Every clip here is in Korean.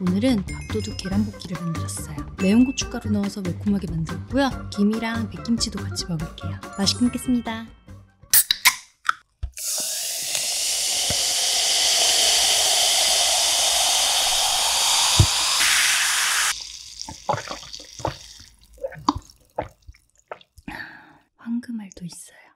오늘은 밥도둑 계란볶이를 만들었어요. 매운 고춧가루 넣어서 매콤하게 만들었고요. 김이랑 백김치도 같이 먹을게요. 맛있게 먹겠습니다. 황금알도 있어요.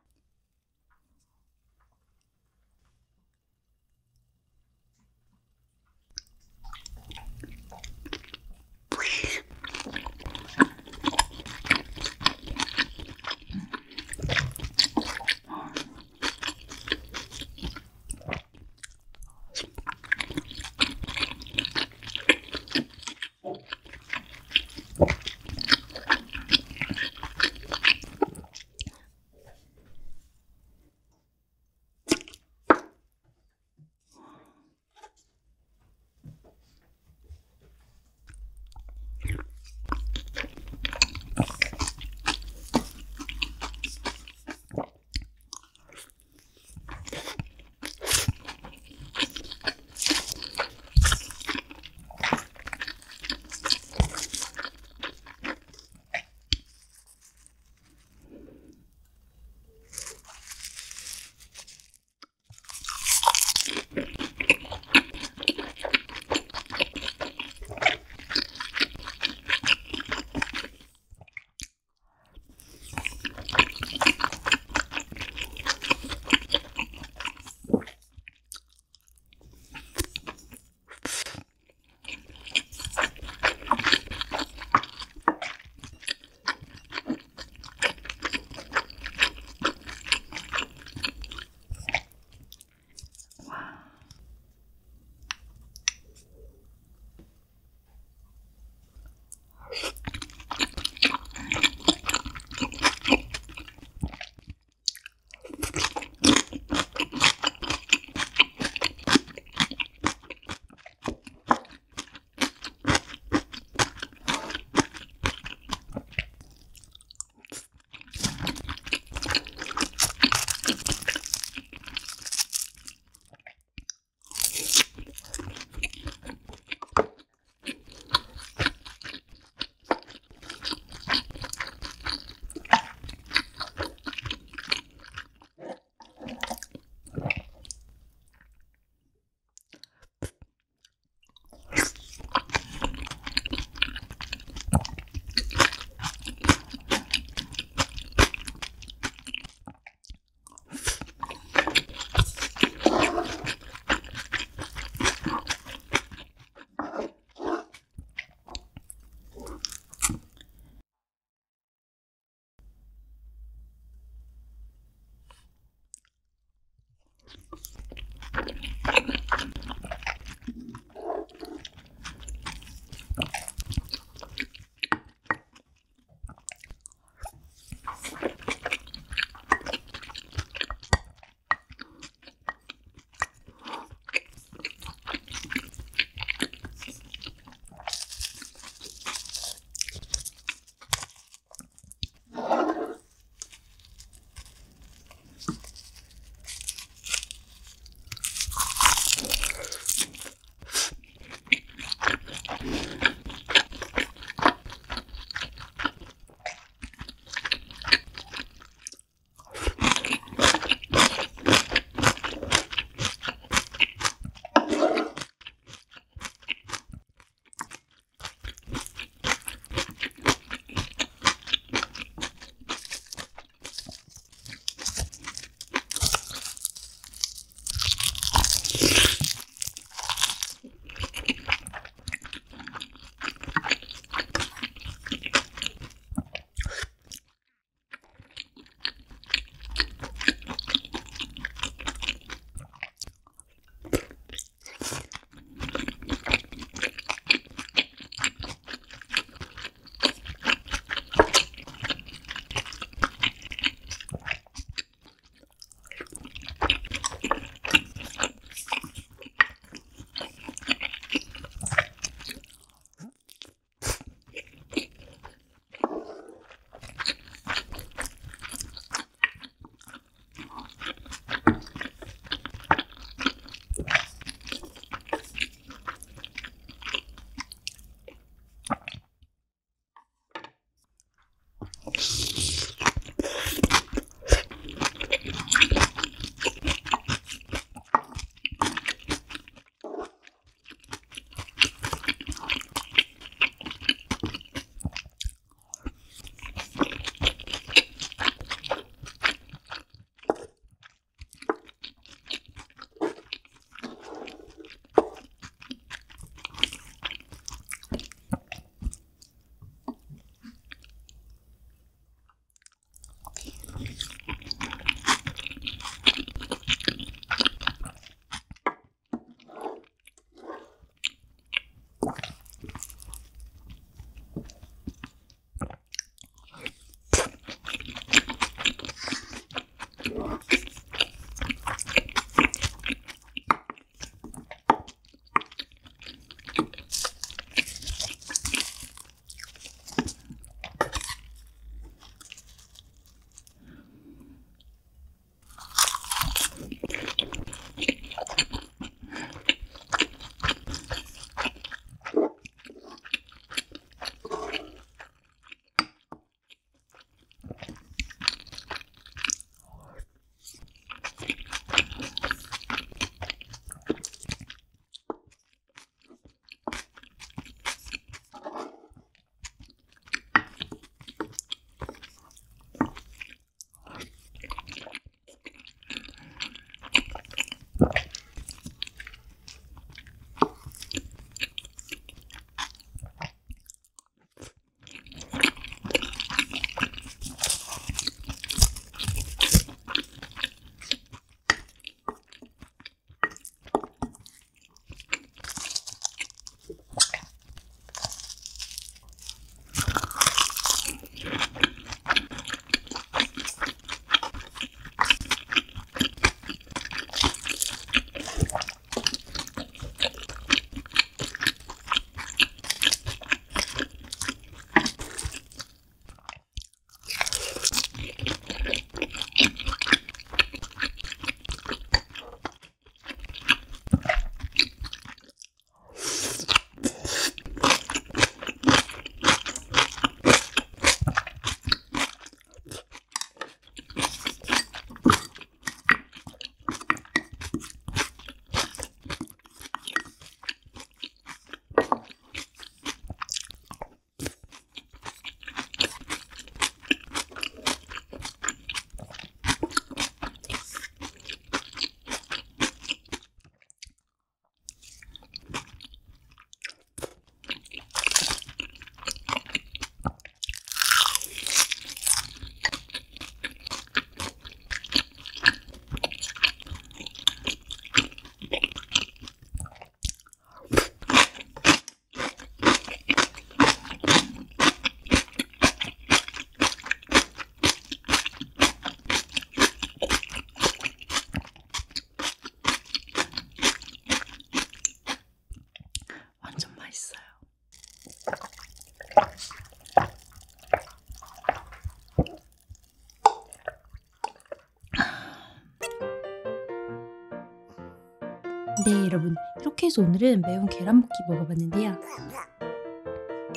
네 여러분. 이렇게 해서 오늘은 매운 계란볶이 먹어봤는데요.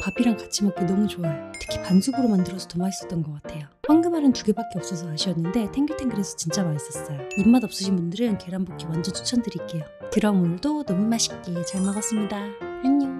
밥이랑 같이 먹기 너무 좋아요. 특히 반숙으로 만들어서 더 맛있었던 것 같아요. 황금알은 두 개밖에 없어서 아쉬웠는데 탱글탱글해서 진짜 맛있었어요. 입맛 없으신 분들은 계란볶이 완전 추천드릴게요. 그럼 오늘도 너무 맛있게 잘 먹었습니다. 안녕